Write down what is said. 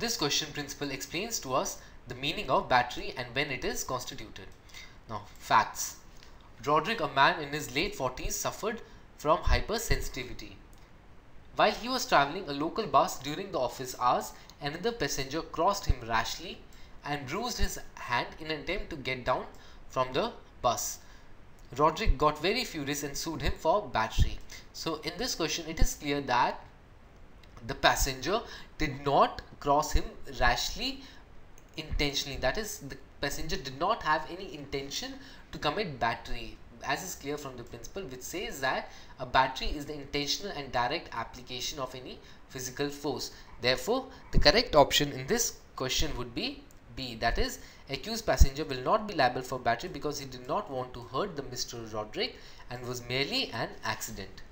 this question principle explains to us the meaning of battery and when it is constituted. Now facts. Roderick, a man in his late 40s, suffered from hypersensitivity. While he was traveling a local bus during the office hours, another passenger crossed him rashly and bruised his hand in an attempt to get down from the bus. Roderick got very furious and sued him for battery. So in this question, it is clear that the passenger did not cross him rashly intentionally. That is, the passenger did not have any intention to commit battery as is clear from the principle which says that a battery is the intentional and direct application of any physical force. Therefore, the correct option in this question would be B. That is, accused passenger will not be liable for battery because he did not want to hurt the Mr. Roderick and was merely an accident.